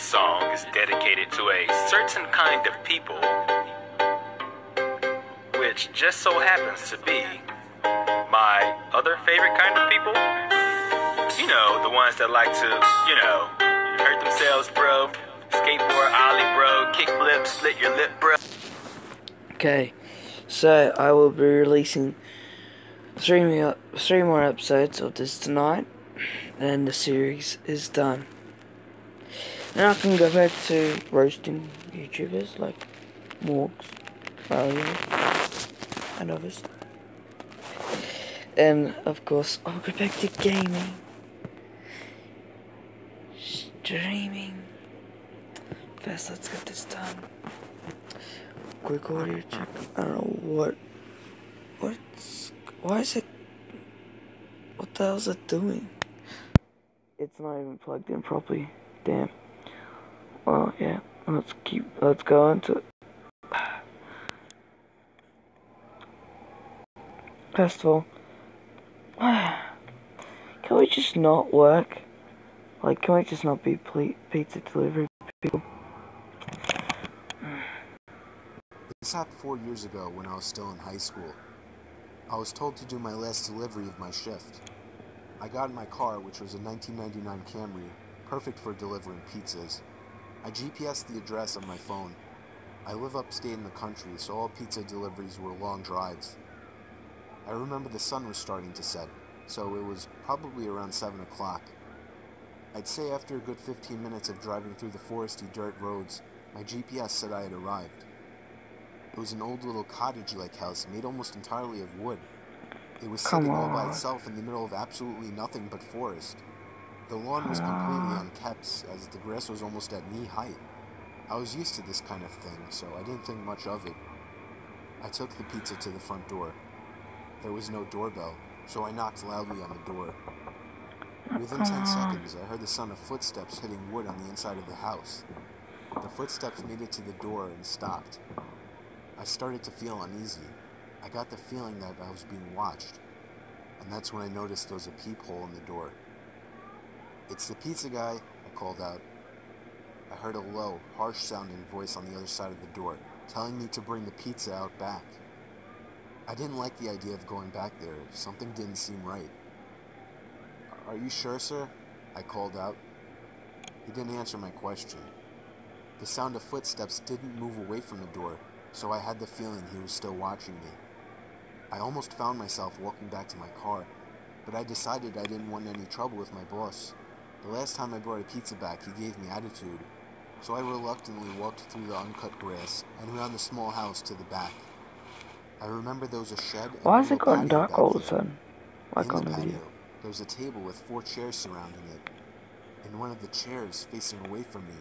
This song is dedicated to a certain kind of people, which just so happens to be my other favorite kind of people. You know, the ones that like to, you know, hurt themselves, bro. Skateboard, ollie, bro. Kickflip, split your lip, bro. Okay, so I will be releasing three three more episodes of this tonight, and the series is done. Then I can go back to roasting YouTubers like Morgs, Mario, and others. And of course, I'll go back to gaming, streaming. First, let's get this done. Quick audio check. I don't know what. What's. Why is it. What the hell is it doing? It's not even plugged in properly. Damn. Well, yeah. Let's keep. Let's go into all, can we just not work? Like, can we just not be pizza delivery people? This happened four years ago when I was still in high school. I was told to do my last delivery of my shift. I got in my car, which was a 1999 Camry, perfect for delivering pizzas. I GPSed the address on my phone. I live upstate in the country, so all pizza deliveries were long drives. I remember the sun was starting to set, so it was probably around 7 o'clock. I'd say after a good 15 minutes of driving through the foresty dirt roads, my GPS said I had arrived. It was an old little cottage like house made almost entirely of wood. It was Come sitting all by itself in the middle of absolutely nothing but forest. The lawn was completely ah. unkept, as the grass was almost at knee height. I was used to this kind of thing, so I didn't think much of it. I took the pizza to the front door. There was no doorbell, so I knocked loudly on the door. Within 10 ah. seconds, I heard the sound of footsteps hitting wood on the inside of the house. The footsteps made it to the door and stopped. I started to feel uneasy. I got the feeling that I was being watched. And that's when I noticed there was a peephole in the door. It's the pizza guy, I called out. I heard a low, harsh sounding voice on the other side of the door, telling me to bring the pizza out back. I didn't like the idea of going back there. Something didn't seem right. Are you sure, sir? I called out. He didn't answer my question. The sound of footsteps didn't move away from the door, so I had the feeling he was still watching me. I almost found myself walking back to my car, but I decided I didn't want any trouble with my boss. The last time I brought a pizza back, he gave me attitude, so I reluctantly walked through the uncut grass and around the small house to the back. I remember there was a shed. Why has it gotten dark all of a sudden? Like In on the patio, there was a table with four chairs surrounding it. In one of the chairs, facing away from me,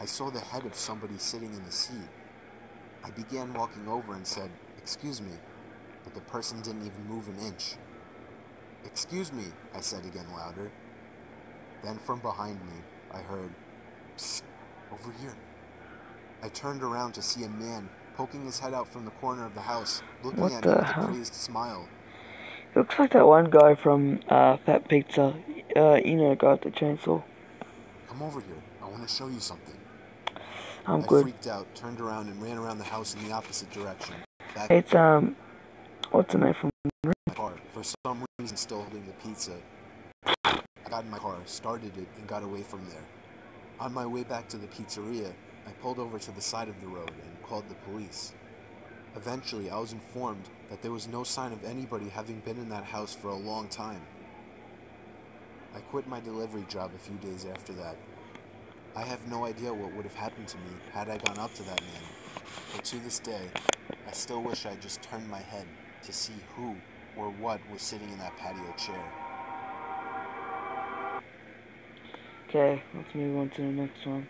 I saw the head of somebody sitting in the seat. I began walking over and said, Excuse me, but the person didn't even move an inch. Excuse me, I said again louder. Then from behind me, I heard, Psst, over here. I turned around to see a man poking his head out from the corner of the house, looking What at the me with hell? a crazed smile. Looks like that one guy from uh, Fat Pizza. Uh, you know, got the chainsaw. Come over here. I want to show you something. I'm I good. freaked out, turned around, and ran around the house in the opposite direction. Back It's um, what's the name from? my car, for some reason still holding the pizza. I got in my car, started it, and got away from there. On my way back to the pizzeria, I pulled over to the side of the road and called the police. Eventually, I was informed that there was no sign of anybody having been in that house for a long time. I quit my delivery job a few days after that. I have no idea what would have happened to me had I gone up to that man. But to this day, I still wish I just turned my head to see who or what was sitting in that patio chair. Okay, let's move on to the next one.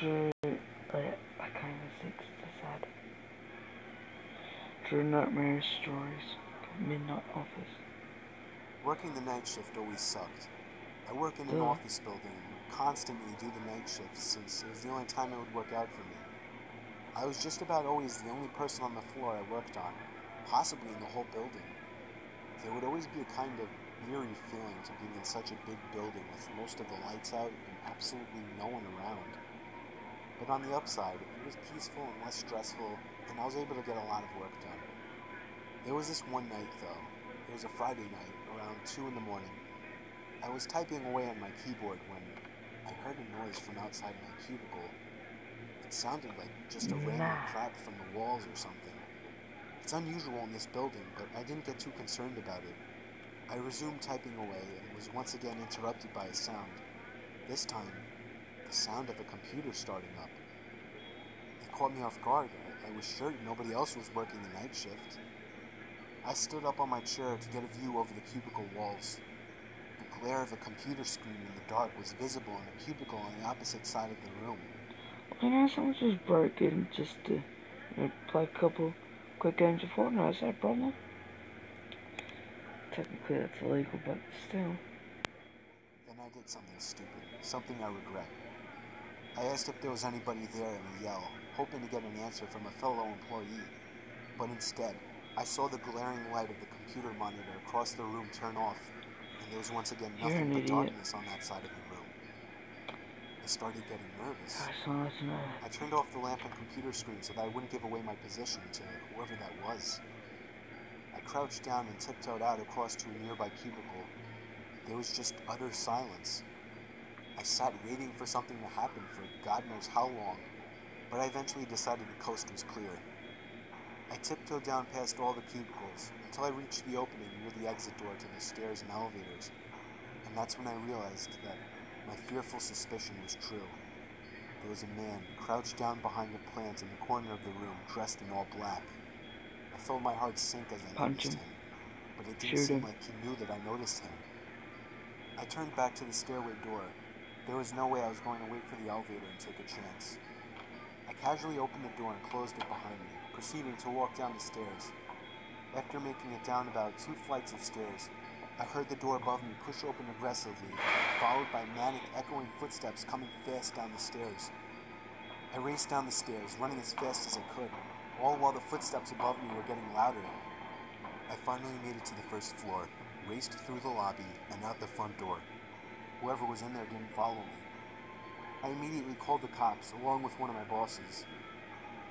Drew, I, I can't even think it's sad. Drew Nightmare Stories, Midnight Office. Working the night shift always sucked. I work in an Yeah. office building and would constantly do the night shifts since it was the only time it would work out for me. I was just about always the only person on the floor I worked on. possibly in the whole building. There would always be a kind of eerie feeling to being in such a big building with most of the lights out and absolutely no one around. But on the upside, it was peaceful and less stressful, and I was able to get a lot of work done. There was this one night, though. It was a Friday night, around 2 in the morning. I was typing away on my keyboard when I heard a noise from outside my cubicle. It sounded like just a random crack from the walls or something. It's unusual in this building, but I didn't get too concerned about it. I resumed typing away and was once again interrupted by a sound. This time, the sound of a computer starting up. It caught me off guard. I, I was sure nobody else was working the night shift. I stood up on my chair to get a view over the cubicle walls. The glare of a computer screen in the dark was visible in a cubicle on the opposite side of the room. You know, someone just broke in just to you know, play a couple quick games of Fortnite. Is that a problem? Technically, that's illegal, but still. Then I did something stupid, something I regret. I asked if there was anybody there in a yell, hoping to get an answer from a fellow employee. But instead, I saw the glaring light of the computer monitor across the room turn off, and there was once again nothing but idiot. darkness on that side of the room. I started getting nervous. I just want to let you know. I turned off the lamp and computer screen so that I wouldn't give away my position to whoever that was. I crouched down and tiptoed out across to a nearby cubicle. There was just utter silence. I sat waiting for something to happen for God knows how long, but I eventually decided the coast was clear. I tiptoed down past all the cubicles until I reached the opening near the exit door to the stairs and elevators, and that's when I realized that my fearful suspicion was true. There was a man crouched down behind a plant in the corner of the room, dressed in all black. I felt my heart sink as I Punch noticed him. him, but it didn't Shoot seem him. like he knew that I noticed him. I turned back to the stairway door. There was no way I was going to wait for the elevator and take a chance. I casually opened the door and closed it behind me, proceeding to walk down the stairs. After making it down about two flights of stairs, I heard the door above me push open aggressively, followed by manic, echoing footsteps coming fast down the stairs. I raced down the stairs, running as fast as I could, all while the footsteps above me were getting louder. I finally made it to the first floor, raced through the lobby, and out the front door. Whoever was in there didn't follow me. I immediately called the cops, along with one of my bosses.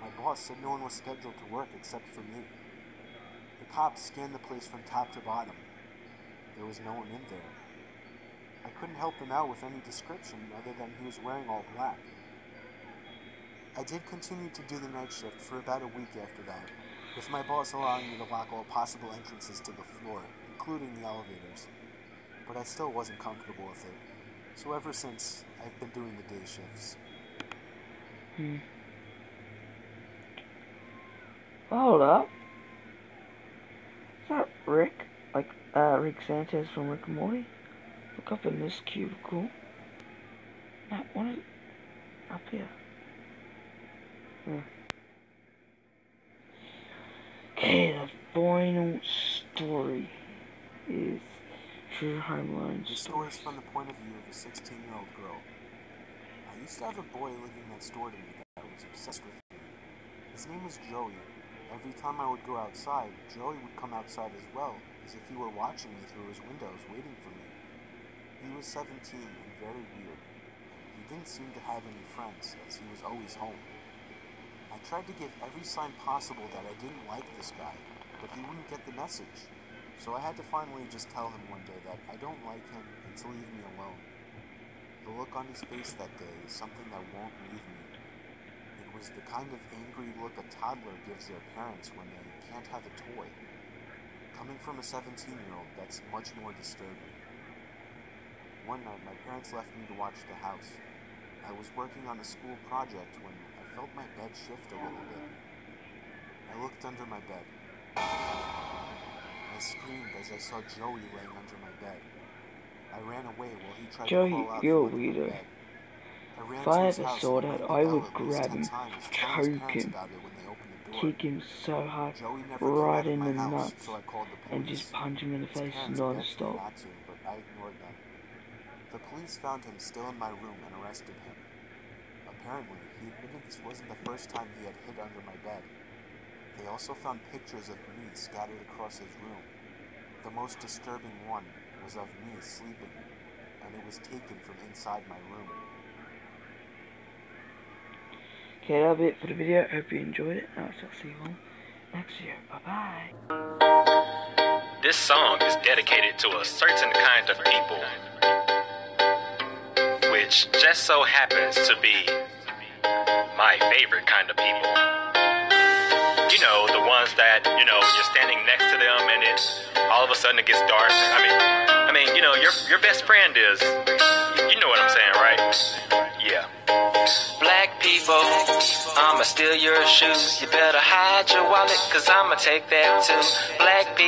My boss said no one was scheduled to work except for me. The cops scanned the place from top to bottom. There was no one in there. I couldn't help them out with any description other than he was wearing all black. I did continue to do the night shift for about a week after that, with my boss allowing me to lock all possible entrances to the floor, including the elevators. But I still wasn't comfortable with it. So ever since, I've been doing the day shifts. Hmm. Hold up. Is that Rick? Uh, Rick Sanchez from Rick and Morty? Look up in this cubicle. Not one of up here. Hmm. Okay, the final story is True Homeland The story is from the point of view of a 16 year old girl. I used to have a boy living next door to me that I was obsessed with. His name was Joey. Every time I would go outside, Joey would come outside as well, as if he were watching me through his windows, waiting for me. He was 17 and very weird. He didn't seem to have any friends, as he was always home. I tried to give every sign possible that I didn't like this guy, but he wouldn't get the message. So I had to finally just tell him one day that I don't like him and to leave me alone. The look on his face that day is something that won't leave me. It was the kind of angry look a toddler gives their parents when they can't have a toy. Coming from a 17 year old, that's much more disturbing. One night, my parents left me to watch the house. I was working on a school project when I felt my bed shift a little bit. I looked under my bed. I screamed as I saw Joey laying under my bed. I ran away while he tried Joey, to crawl out you're a from my weirdo. bed. I ran If I a sword and out, I would bell at least grab him, choke him, about it when they opened the door. kick him so hard, Joey never came right in the nuts, so the and just punch him in the face non-stop. not to, but I ignored them. The police found him still in my room and arrested him. Apparently, he admitted this wasn't the first time he had hid under my bed. They also found pictures of me scattered across his room. The most disturbing one was of me sleeping, and it was taken from inside my room. Okay, that'll be it for the video. Hope you enjoyed it. I'll see you all next year. Bye bye. This song is dedicated to a certain kind of people, which just so happens to be my favorite kind of people. You know, the ones that, you know, you're standing next to them and it all of a sudden it gets dark. I mean, I mean, you know, your your best friend is you know what I'm saying, right? I'ma steal your shoes. You better hide your wallet, cause I'ma take that too. Black people.